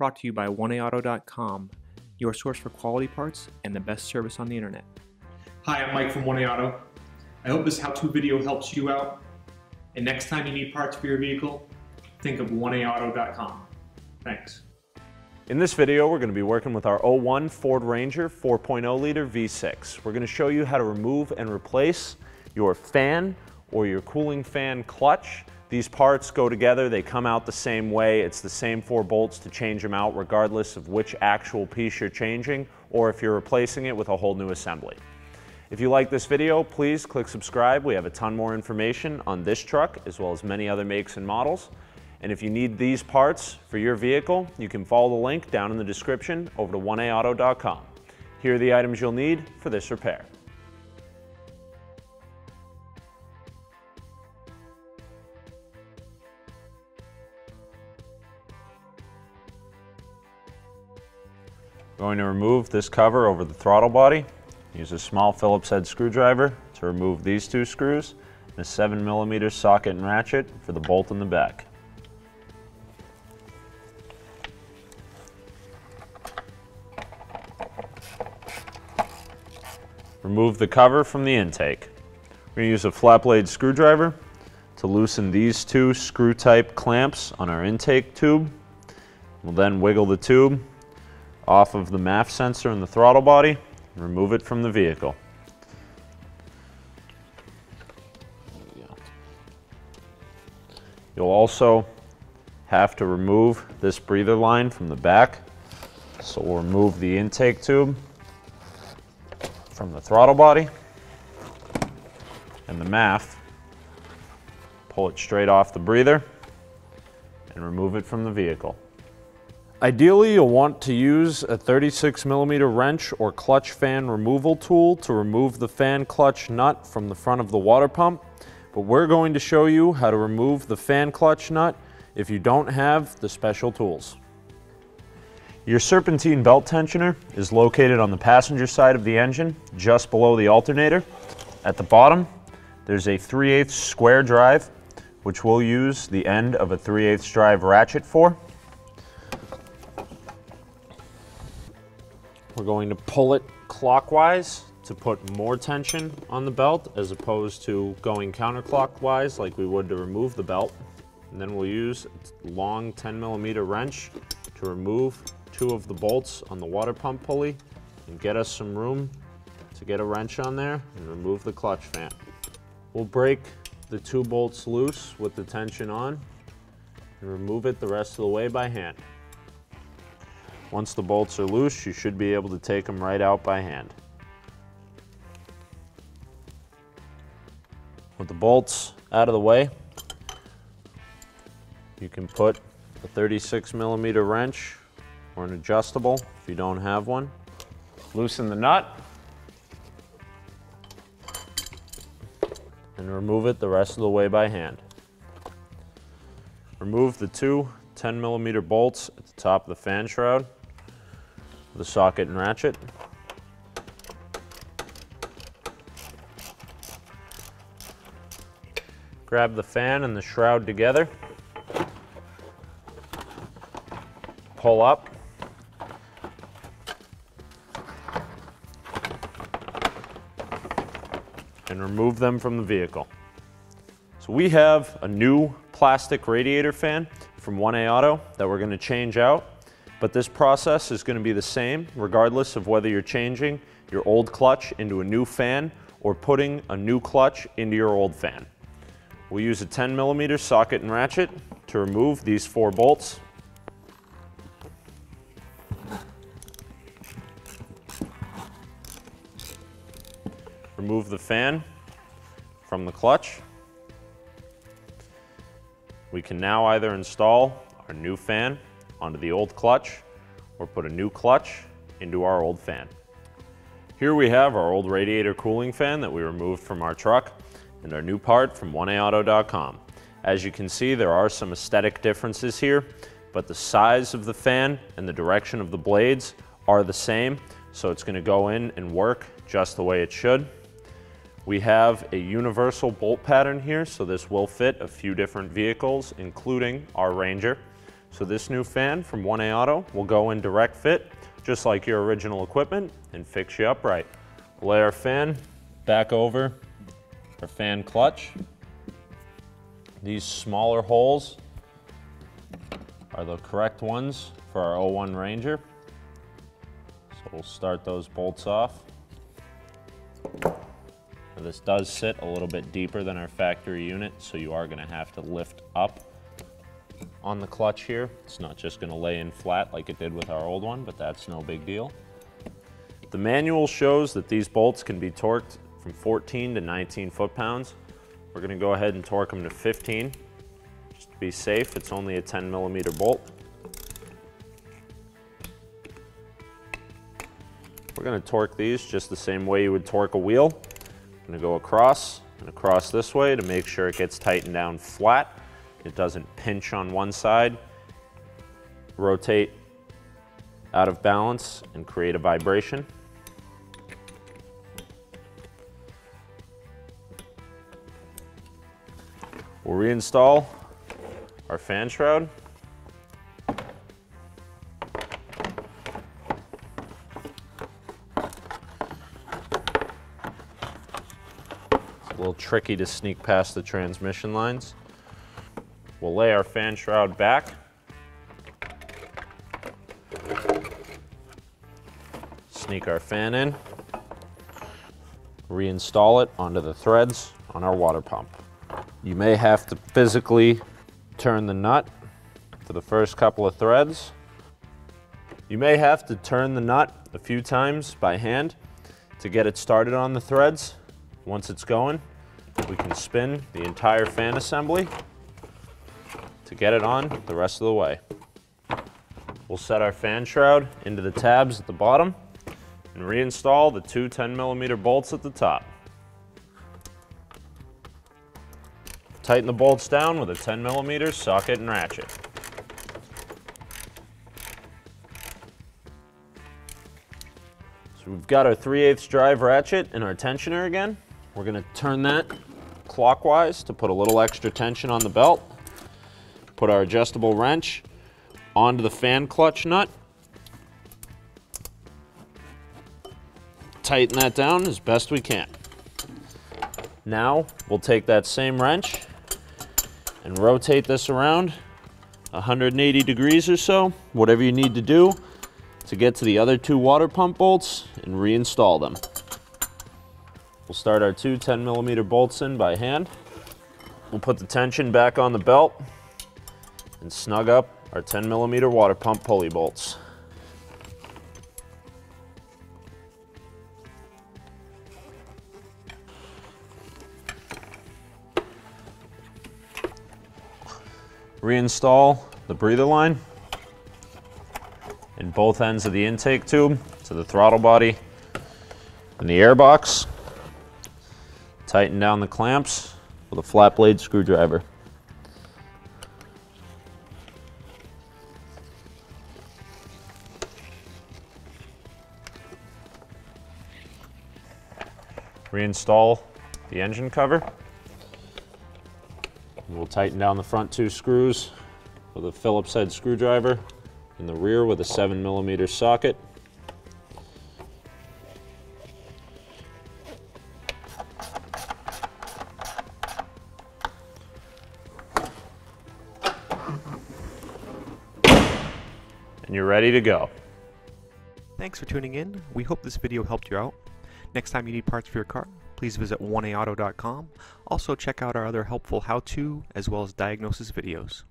Brought to you by 1AAuto.com, your source for quality parts and the best service on the internet. Hi, I'm Mike from 1A Auto. I hope this how-to video helps you out. And next time you need parts for your vehicle, think of 1AAuto.com. Thanks. In this video, we're going to be working with our 01 Ford Ranger 4.0 liter V6. We're going to show you how to remove and replace your fan or your cooling fan clutch. These parts go together, they come out the same way. It's the same four bolts to change them out regardless of which actual piece you're changing or if you're replacing it with a whole new assembly. If you like this video, please click subscribe. We have a ton more information on this truck as well as many other makes and models. And if you need these parts for your vehicle, you can follow the link down in the description over to 1aauto.com. Here are the items you'll need for this repair. Going to remove this cover over the throttle body. Use a small Phillips head screwdriver to remove these two screws and a 7 millimeter socket and ratchet for the bolt in the back. Remove the cover from the intake. We're going to use a flat blade screwdriver to loosen these two screw type clamps on our intake tube. We'll then wiggle the tube off of the MAF sensor in the throttle body and remove it from the vehicle. You'll also have to remove this breather line from the back. So we'll remove the intake tube from the throttle body and the MAF. Pull it straight off the breather and remove it from the vehicle. Ideally, you'll want to use a 36 millimeter wrench or clutch fan removal tool to remove the fan clutch nut from the front of the water pump, but we're going to show you how to remove the fan clutch nut if you don't have the special tools. Your serpentine belt tensioner is located on the passenger side of the engine, just below the alternator. At the bottom, there's a 3 8 square drive, which we'll use the end of a 3 8 drive ratchet for. We're going to pull it clockwise to put more tension on the belt as opposed to going counterclockwise like we would to remove the belt. And then we'll use a long 10 millimeter wrench to remove two of the bolts on the water pump pulley and get us some room to get a wrench on there and remove the clutch fan. We'll break the two bolts loose with the tension on and remove it the rest of the way by hand. Once the bolts are loose, you should be able to take them right out by hand. With the bolts out of the way, you can put a 36 millimeter wrench or an adjustable if you don't have one. Loosen the nut and remove it the rest of the way by hand. Remove the two 10 millimeter bolts at the top of the fan shroud the socket and ratchet. Grab the fan and the shroud together. Pull up. And remove them from the vehicle. So we have a new plastic radiator fan from 1A Auto that we're going to change out. But this process is going to be the same regardless of whether you're changing your old clutch into a new fan or putting a new clutch into your old fan. We'll use a 10 millimeter socket and ratchet to remove these four bolts. Remove the fan from the clutch. We can now either install our new fan onto the old clutch or put a new clutch into our old fan. Here we have our old radiator cooling fan that we removed from our truck and our new part from 1aauto.com. As you can see, there are some aesthetic differences here, but the size of the fan and the direction of the blades are the same, so it's gonna go in and work just the way it should. We have a universal bolt pattern here, so this will fit a few different vehicles, including our Ranger. So this new fan from 1A Auto will go in direct fit, just like your original equipment, and fix you upright. Lay our fan back over our fan clutch. These smaller holes are the correct ones for our 01 Ranger. So we'll start those bolts off. Now this does sit a little bit deeper than our factory unit, so you are gonna have to lift up on the clutch here. It's not just gonna lay in flat like it did with our old one, but that's no big deal. The manual shows that these bolts can be torqued from 14 to 19 foot-pounds. We're gonna go ahead and torque them to 15. Just to be safe, it's only a 10 millimeter bolt. We're gonna torque these just the same way you would torque a wheel. I'm gonna go across and across this way to make sure it gets tightened down flat. It doesn't pinch on one side, rotate out of balance and create a vibration. We'll reinstall our fan shroud. It's a little tricky to sneak past the transmission lines. We'll lay our fan shroud back. Sneak our fan in. Reinstall it onto the threads on our water pump. You may have to physically turn the nut for the first couple of threads. You may have to turn the nut a few times by hand to get it started on the threads. Once it's going, we can spin the entire fan assembly to get it on the rest of the way. We'll set our fan shroud into the tabs at the bottom and reinstall the two 10 millimeter bolts at the top. Tighten the bolts down with a 10 millimeter socket and ratchet. So we've got our 3 8 drive ratchet and our tensioner again. We're gonna turn that clockwise to put a little extra tension on the belt. Put our adjustable wrench onto the fan clutch nut. Tighten that down as best we can. Now we'll take that same wrench and rotate this around 180 degrees or so, whatever you need to do to get to the other two water pump bolts and reinstall them. We'll start our two 10 millimeter bolts in by hand. We'll put the tension back on the belt and snug up our 10 millimeter water pump pulley bolts. Reinstall the breather line in both ends of the intake tube to the throttle body and the air box. Tighten down the clamps with a flat blade screwdriver. Reinstall the engine cover. We'll tighten down the front two screws with a Phillips head screwdriver and the rear with a 7 millimeter socket. And you're ready to go. Thanks for tuning in. We hope this video helped you out. Next time you need parts for your car, please visit 1aauto.com. Also check out our other helpful how-to as well as diagnosis videos.